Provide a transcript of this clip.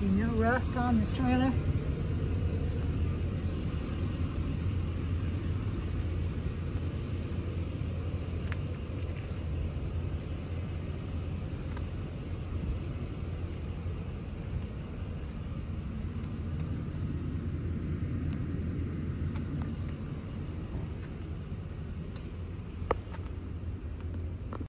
See no rust on this trailer.